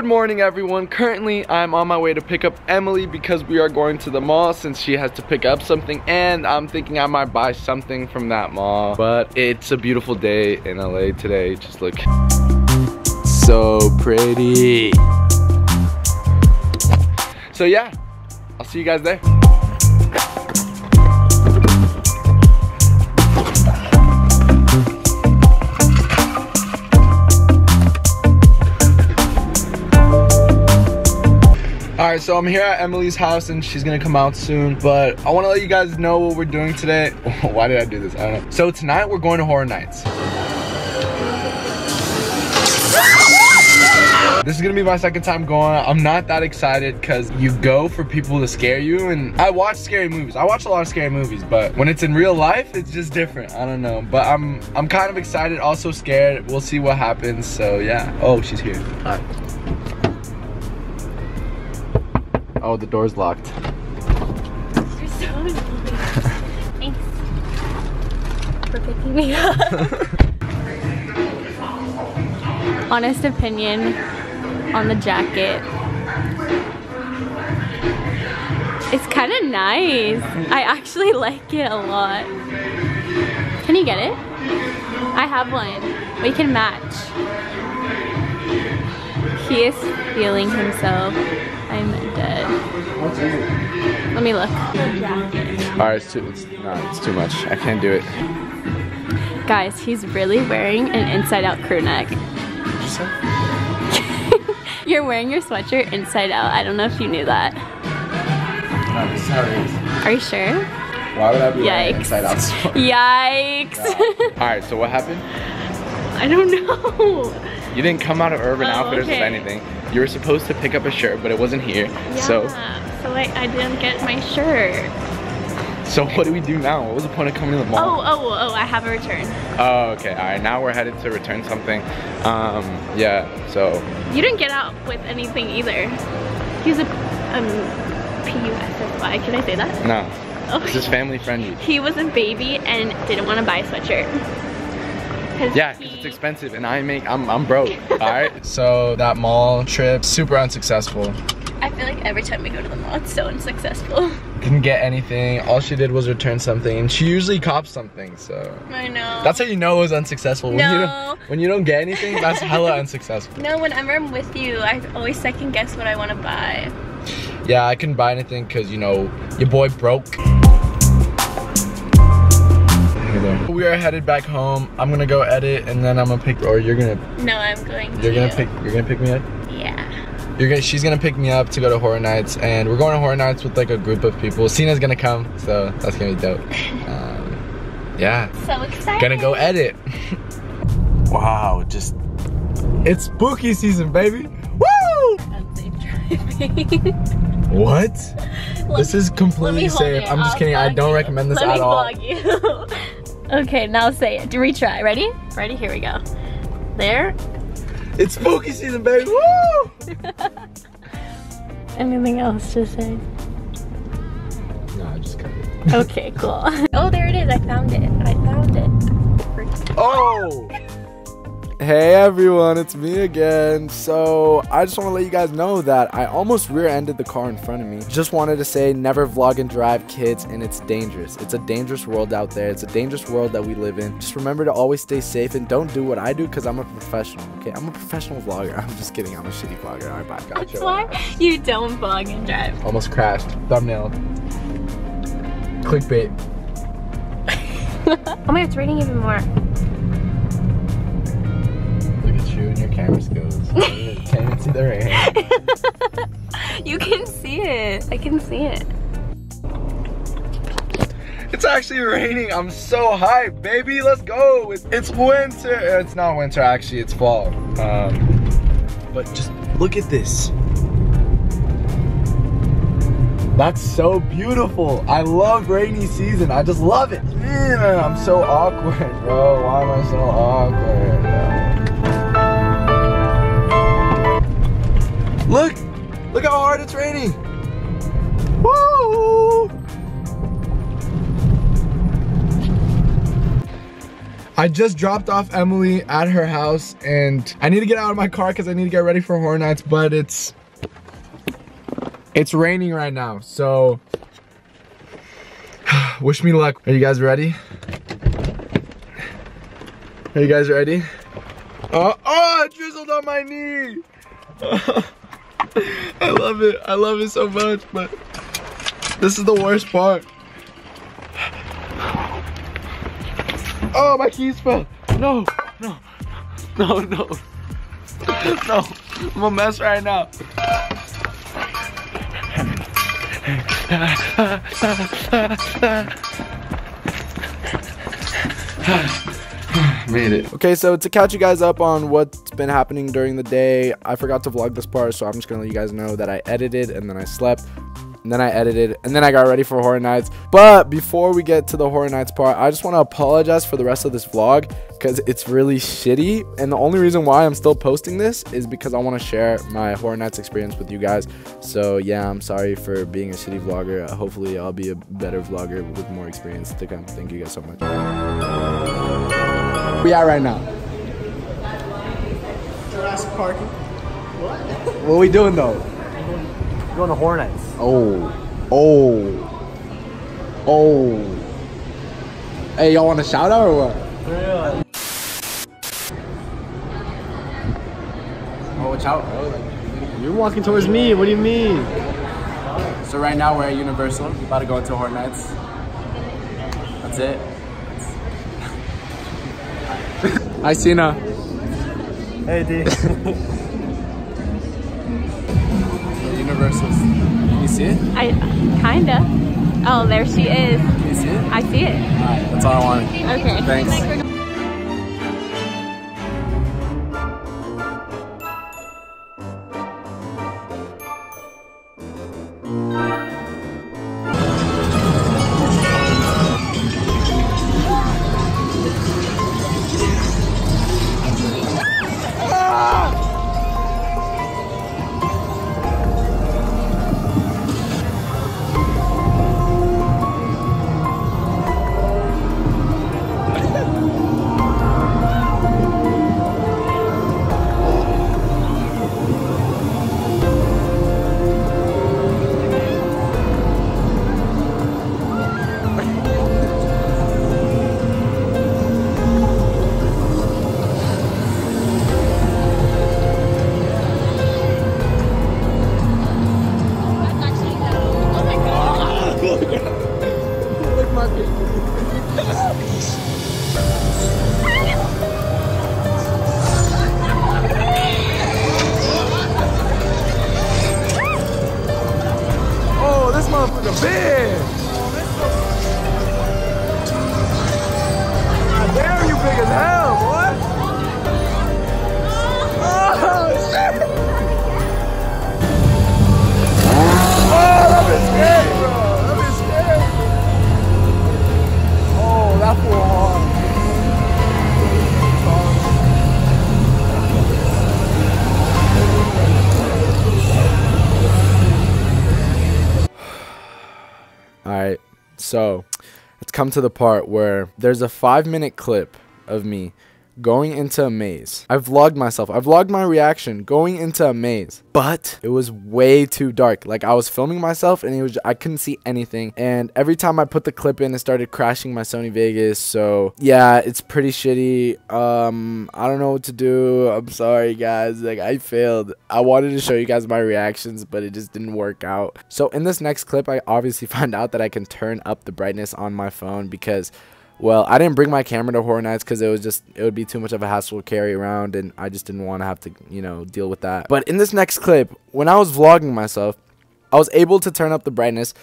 Good morning everyone. Currently I'm on my way to pick up Emily because we are going to the mall since she has to pick up something and I'm thinking I might buy something from that mall. But it's a beautiful day in LA today. Just look so pretty. So yeah, I'll see you guys there. All right, so I'm here at Emily's house and she's gonna come out soon, but I wanna let you guys know what we're doing today. Why did I do this? I don't know. So tonight we're going to Horror Nights. This is gonna be my second time going. I'm not that excited because you go for people to scare you and I watch scary movies. I watch a lot of scary movies, but when it's in real life, it's just different. I don't know, but I'm I'm kind of excited, also scared. We'll see what happens, so yeah. Oh, she's here. Hi. Oh, the door's locked. You're so annoying. Thanks for picking me up. Honest opinion on the jacket. It's kind of nice. I actually like it a lot. Can you get it? I have one. We can match. He is feeling himself. I'm dead. Let me look. All right, it's too, it's, no, it's too much. I can't do it. Guys, he's really wearing an inside out crew neck. You're wearing your sweatshirt inside out. I don't know if you knew that. No, this is how it is. Are you sure? Why would I be wearing Yikes. inside out? sweater? Yikes. All right, so what happened? I don't know. You didn't come out of Urban Oh, Outfitters okay. with anything. You were supposed to pick up a shirt, but it wasn't here. So, Yeah, so I, I didn't get my shirt. so what do we do now? What was the point of coming to the mall? Oh, oh, oh, I have a return. Oh, okay. All right, now we're headed to return something. Um, yeah. So, You didn't get out with anything either. He's a um, P-U-S-S-Y. Can I say that? no. Oh. This is family friendly. He was a baby and didn't want to buy a sweatshirt. 'Cause Yeah, because it's expensive, and I make I'm I'm broke. All right. So that mall trip super unsuccessful. I feel like every time we go to the mall, it's so unsuccessful. Didn't get anything. All she did was return something, and she usually cops something. So I know. that's how you know it was unsuccessful. When you No. don't, when you don't get anything, that's hella unsuccessful. no, whenever I'm with you, I always second guess what I want to buy. Yeah, I couldn't buy anything because you know your boy broke. We are headed back home. I'm gonna go edit, and then I'm gonna pick, or you're gonna, No, I'm going you're to. gonna pick, you're gonna pick me up. Yeah. You're gonna, she's gonna pick me up to go to Horror Nights, and we're going to Horror Nights with like a group of people. Cena's gonna come, so that's gonna be dope. Um, yeah, So excited. gonna go edit. wow, just it's spooky season, baby. Woo! Unsafe driving. What? Let This me- is completely safe. it. I'm just I'll kidding. I don't you. recommend this Let at me all. Vlog you. okay, now say it. Retry. Ready? Ready? Here we go. There. It's spooky season, baby. Woo! Anything else to say? No, I just cut it. Okay, cool. oh, there it is. I found it. I found it. Oh! Hey everyone, it's me again. So, I just want to let you guys know that I almost rear ended the car in front of me. Just wanted to say never vlog and drive kids, and it's dangerous. It's a dangerous world out there. It's a dangerous world that we live in. Just remember to always stay safe and don't do what I do because I'm a professional, okay? I'm a professional vlogger. I'm just kidding. I'm a shitty vlogger. Alright, bye. Gotcha. That's why you don't vlog and drive. Almost crashed. Thumbnail. Clickbait. Oh my god, it's raining even more. At you and your camera skills. Can't even see the rain. You can see it. I can see it. It's actually raining. I'm so hyped, baby. Let's go. It's, it's winter. It's not winter, actually. It's fall. Um, but just look at this. That's so beautiful. I love rainy season. I just love it. I'm so awkward, bro. Why am I so awkward? Hard it's raining. Woo! I just dropped off Emily at her house and I need to get out of my car because I need to get ready for Horror Nights, but it's it's raining right now, so wish me luck. Are you guys ready? Are you guys ready? Oh, oh, it drizzled on my knee. I love it. I love it so much, but this is the worst part. Oh, my keys fell. No, no, no, no, no. I'm a mess right now. Made it. Okay, so to catch you guys up on what's been happening during the day, I forgot to vlog this part, so I'm just gonna let you guys know that I edited and then I slept. And then I edited, and then I got ready for Horror Nights. But before we get to the Horror Nights part, I just want to apologize for the rest of this vlog because it's really shitty. And the only reason why I'm still posting this is because I want to share my Horror Nights experience with you guys. So yeah, I'm sorry for being a shitty vlogger. hopefully, I'll be a better vlogger with more experience to come. Thank you guys so much. We are right now. Jurassic Park. What? what are we doing though? Going to Horror Nights. Oh. Oh. Oh. Hey, y'all want a shout out or what? Yeah. Oh, watch out, bro. You're walking towards me. What do you mean? So right now we're at Universal. We're about to go into Horror Nights. That's it. Hi, Cena. Hey, D. Universals. Can you see it? I kinda. Oh, there she is. Can you see it? I see it. Alright, that's all I wanted. Okay. Thanks. Oh, motherfucker big. God damn, you big as hell, so it's come to the part where there's a five minute clip of me going into a maze. I vlogged myself. I vlogged my reaction going into a maze, but it was way too dark. Like I was filming myself and it was I couldn't see anything. And every time I put the clip in, it started crashing my Sony Vegas. So yeah, it's pretty shitty. Um, I don't know what to do. I'm sorry guys. Like I failed. I wanted to show you guys my reactions, but it just didn't work out. So in this next clip, I obviously find out that I can turn up the brightness on my phone because well, I didn't bring my camera to Horror Nights because it was just it would be too much of a hassle to carry around, and I just didn't want to have to you know deal with that. But in this next clip, when I was vlogging myself, I was able to turn up the brightness.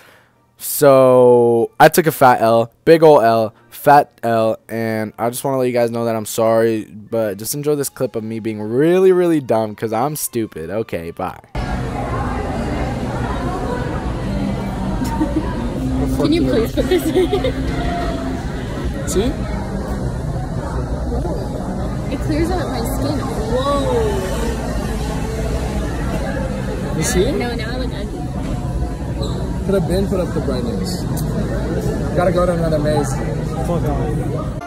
So I took a fat L, big ol' L, fat L, and I just want to let you guys know that I'm sorry, but just enjoy this clip of me being really, really dumb because I'm stupid. Okay, bye. Can you please put this in? See? It clears out my skin. Whoa. You see? No, now I look ugly. Could have been put up the brightness. Gotta go to another maze. Fuck off.